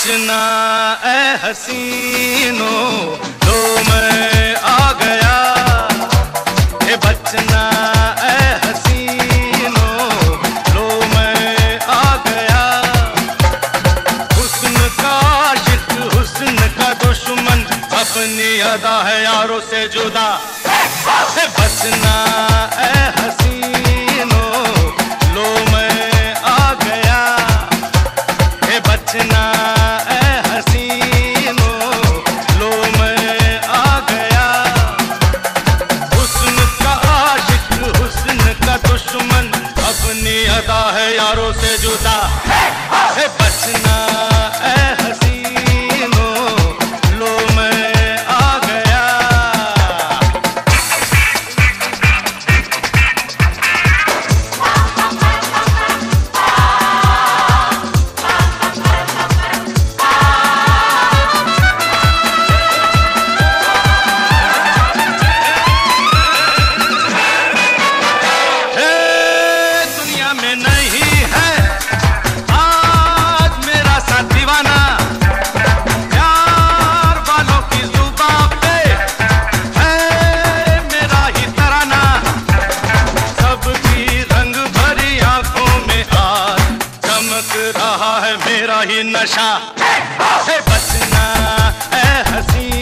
बचना ए हसीनो लो मैं आ गया। ए बचना हसीनो लो मैं आ गया। हुस्न दुश्मन, अपनी अदा है यारों से जुदा। बचना ए ए बचना ए हसीनो लो मैं आ गया। हुस्न का आशिक हुस्न का दुश्मन अपनी अदा है यारों से जुदा। है बचना रहा है मेरा ही नशा। है बचना है हसी।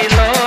in love.